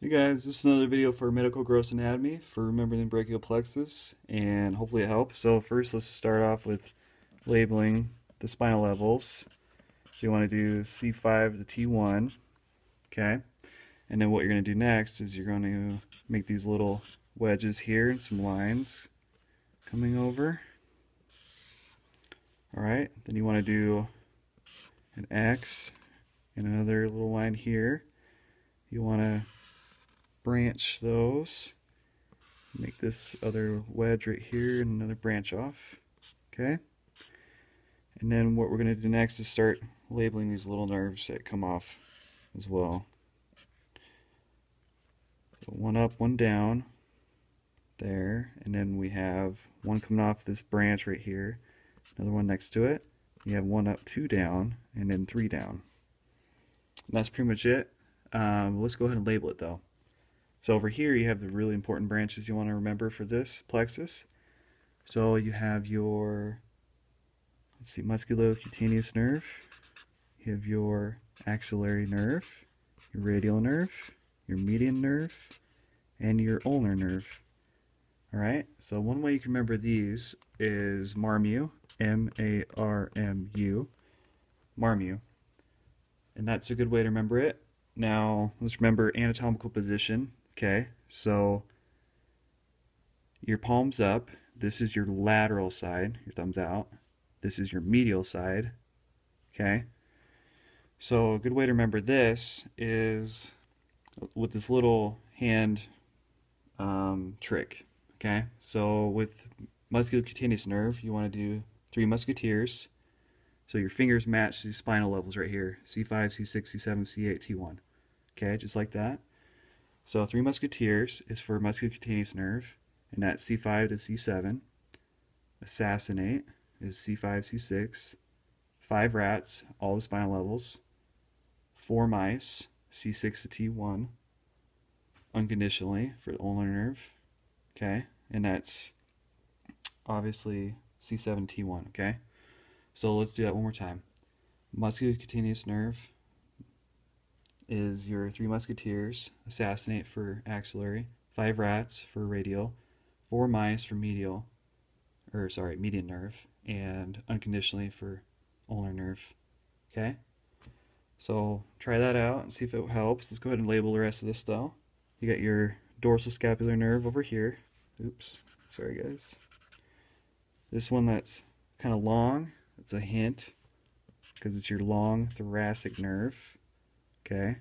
Hey guys, this is another video for medical gross anatomy for remembering the brachial plexus and hopefully it helps. So first let's start off with labeling the spinal levels. So you want to do C5 to T1, okay? And then what you're going to do next is you're going to make these little wedges here and some lines coming over. Alright, then you want to do an X and another little line here. You want to branch those. Make this other wedge right here and another branch off. Okay? And then what we're going to do next is start labeling these little nerves that come off as well. So one up, one down. There. And then we have one coming off this branch right here. Another one next to it. You have one up, two down, and then three down. And that's pretty much it. Um, let's go ahead and label it though. So over here you have the really important branches you want to remember for this plexus. So you have your, let's see, musculocutaneous nerve, you have your axillary nerve, your radial nerve, your median nerve, and your ulnar nerve. Alright, so one way you can remember these is MARMU, M-A-R-M-U, MARMU. And that's a good way to remember it. Now, let's remember anatomical position. Okay, so your palms up. This is your lateral side, your thumbs out. This is your medial side. Okay, so a good way to remember this is with this little hand um, trick. Okay, so with musculocutaneous nerve, you want to do three musketeers. So your fingers match these spinal levels right here C5, C6, C7, C8, T1. Okay, just like that. So Three Musketeers is for musculocutaneous nerve, and that's C5 to C7. Assassinate is C5, C6. Five Rats, all the spinal levels. Four Mice, C6 to T1. Unconditionally for the ulnar nerve. Okay, and that's obviously C7 T1. Okay, so let's do that one more time. Musculocutaneous nerve, is your Three Musketeers, Assassinate for axillary, Five Rats for radial, Four Mice for medial, or sorry, median nerve, and Unconditionally for ulnar nerve. Okay? So try that out and see if it helps. Let's go ahead and label the rest of this though. You got your dorsal scapular nerve over here. Oops, sorry guys. This one that's kind of long, it's a hint because it's your long thoracic nerve. Okay.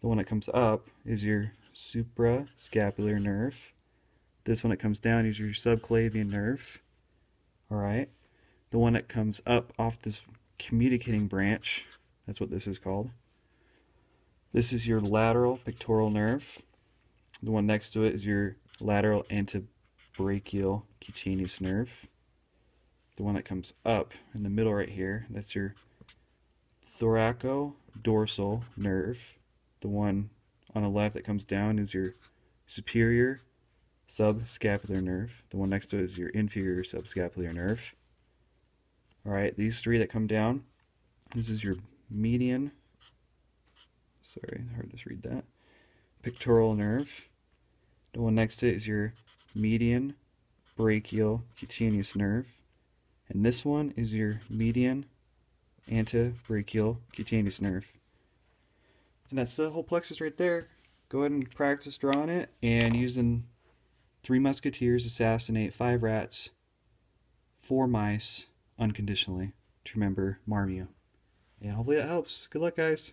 The one that comes up is your suprascapular nerve. This one that comes down is your subclavian nerve. Alright. The one that comes up off this communicating branch, that's what this is called. This is your lateral pectoral nerve. The one next to it is your lateral antebrachial cutaneous nerve. The one that comes up in the middle right here, that's your thoracodorsal nerve. The one on the left that comes down is your superior subscapular nerve. The one next to it is your inferior subscapular nerve. Alright, these three that come down, this is your median, sorry, hard to read that, pectoral nerve. The one next to it is your median brachial cutaneous nerve. And this one is your median antebrachial cutaneous nerve. And that's the whole plexus right there. Go ahead and practice drawing it and using three musketeers, assassinate five rats, four mice unconditionally to remember Marmu. And hopefully that helps. Good luck, guys.